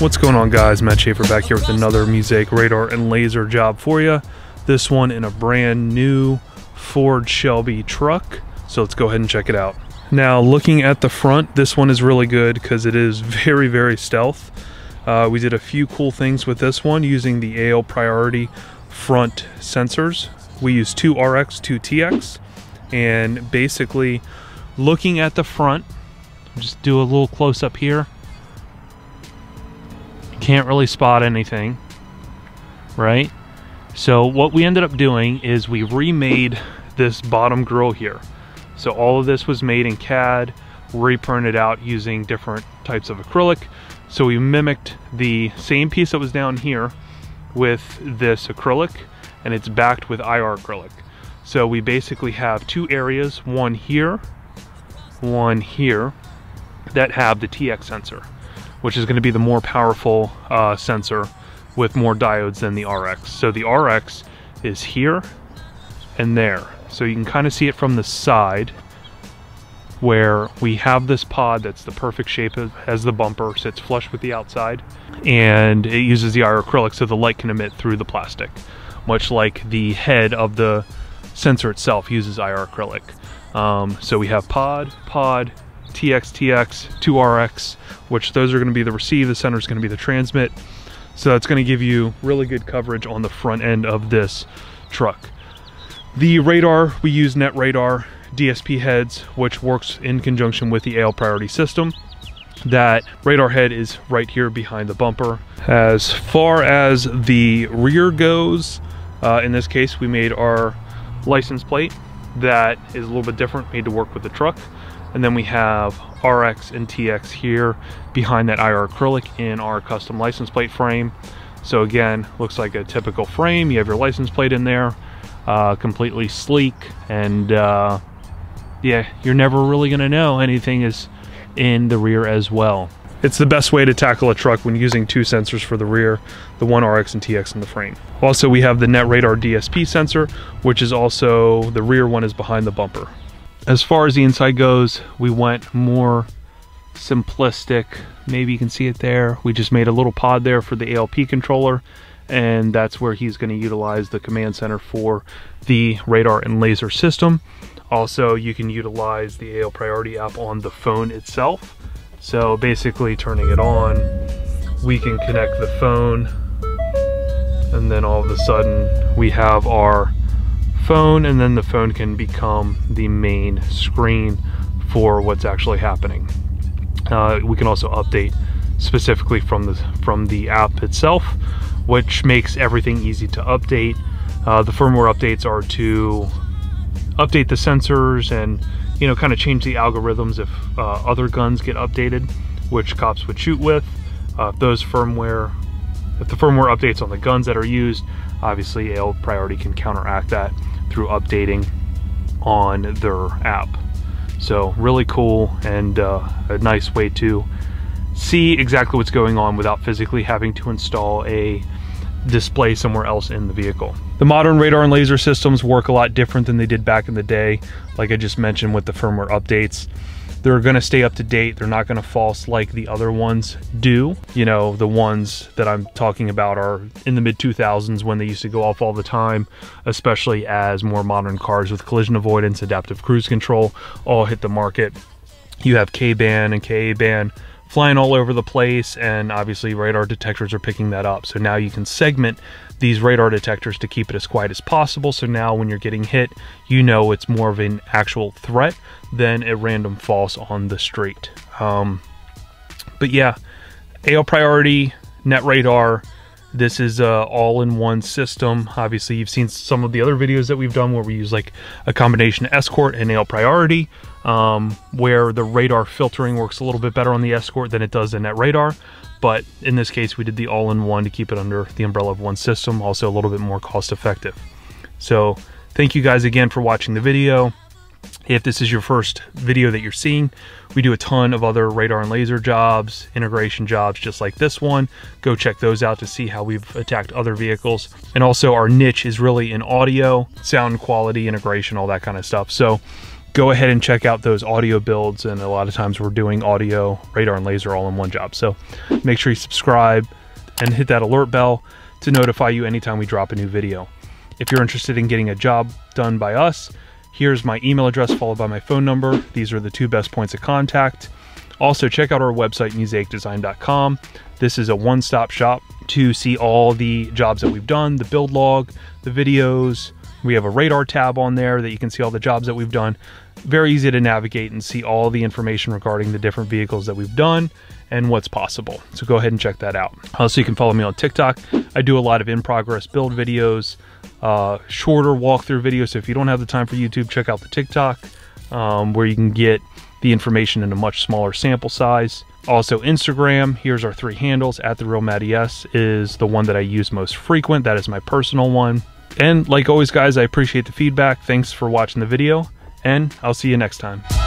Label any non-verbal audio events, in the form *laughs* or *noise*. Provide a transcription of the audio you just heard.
What's going on guys, Matt Schaeffer back here with another Musaic radar and laser job for you. This one in a brand new Ford Shelby truck. So let's go ahead and check it out. Now looking at the front, this one is really good because it is *laughs* very, very stealth. Uh, we did a few cool things with this one using the AL Priority front sensors. We used two RX, two TX, and basically looking at the front, just do a little close up here can't really spot anything, right? So what we ended up doing is we remade this bottom grill here. So all of this was made in CAD, reprinted out using different types of acrylic. So we mimicked the same piece that was down here with this acrylic and it's backed with IR acrylic. So we basically have two areas, one here, one here, that have the TX sensor which is going to be the more powerful uh, sensor with more diodes than the RX. So the RX is here and there. So you can kind of see it from the side where we have this pod that's the perfect shape as the bumper, sits flush with the outside, and it uses the IR acrylic so the light can emit through the plastic, much like the head of the sensor itself uses IR acrylic. Um, so we have pod, pod, TX, TX, 2RX, which those are going to be the receive, the center is going to be the transmit. So that's going to give you really good coverage on the front end of this truck. The radar, we use Net Radar DSP heads, which works in conjunction with the AL priority system. That radar head is right here behind the bumper. As far as the rear goes, uh, in this case, we made our license plate that is a little bit different, made to work with the truck. And then we have RX and TX here behind that IR acrylic in our custom license plate frame. So again, looks like a typical frame. You have your license plate in there, uh, completely sleek. And uh, yeah, you're never really gonna know anything is in the rear as well. It's the best way to tackle a truck when using two sensors for the rear, the one RX and TX in the frame. Also, we have the Net Radar DSP sensor, which is also, the rear one is behind the bumper. As far as the inside goes, we went more simplistic. Maybe you can see it there. We just made a little pod there for the ALP controller and that's where he's going to utilize the command center for the radar and laser system. Also, you can utilize the AL Priority app on the phone itself. So basically turning it on, we can connect the phone and then all of a sudden we have our phone and then the phone can become the main screen for what's actually happening. Uh, we can also update specifically from the from the app itself, which makes everything easy to update. Uh, the firmware updates are to update the sensors and you know kind of change the algorithms if uh, other guns get updated, which cops would shoot with. Uh, if those firmware, if the firmware updates on the guns that are used, obviously AL Priority can counteract that through updating on their app. So really cool and uh, a nice way to see exactly what's going on without physically having to install a display somewhere else in the vehicle. The modern radar and laser systems work a lot different than they did back in the day, like I just mentioned with the firmware updates they're going to stay up to date. They're not going to false like the other ones do. You know, the ones that I'm talking about are in the mid 2000s when they used to go off all the time, especially as more modern cars with collision avoidance, adaptive cruise control all hit the market. You have K-band and Ka-band flying all over the place and obviously radar detectors are picking that up. So now you can segment these radar detectors to keep it as quiet as possible. So now when you're getting hit, you know it's more of an actual threat than a random false on the street. Um, but yeah, AL priority, net radar, this is a all-in-one system. Obviously, you've seen some of the other videos that we've done where we use like a combination escort and AL priority, um, where the radar filtering works a little bit better on the escort than it does in net radar. But in this case, we did the all-in-one to keep it under the umbrella of one system, also a little bit more cost-effective. So thank you guys again for watching the video. If this is your first video that you're seeing, we do a ton of other radar and laser jobs, integration jobs just like this one. Go check those out to see how we've attacked other vehicles. And also our niche is really in audio, sound quality, integration, all that kind of stuff. So go ahead and check out those audio builds. And a lot of times we're doing audio, radar, and laser all in one job. So make sure you subscribe and hit that alert bell to notify you anytime we drop a new video. If you're interested in getting a job done by us, here's my email address followed by my phone number. These are the two best points of contact. Also, check out our website, musaicdesign.com. This is a one stop shop to see all the jobs that we've done, the build log, the videos. We have a radar tab on there that you can see all the jobs that we've done. Very easy to navigate and see all the information regarding the different vehicles that we've done and what's possible. So go ahead and check that out. Also, you can follow me on TikTok. I do a lot of in progress build videos, uh, shorter walkthrough videos. So if you don't have the time for YouTube, check out the TikTok um, where you can get the information in a much smaller sample size. Also, Instagram, here's our three handles. At the real Matty S is the one that I use most frequent. That is my personal one. And like always, guys, I appreciate the feedback. Thanks for watching the video, and I'll see you next time.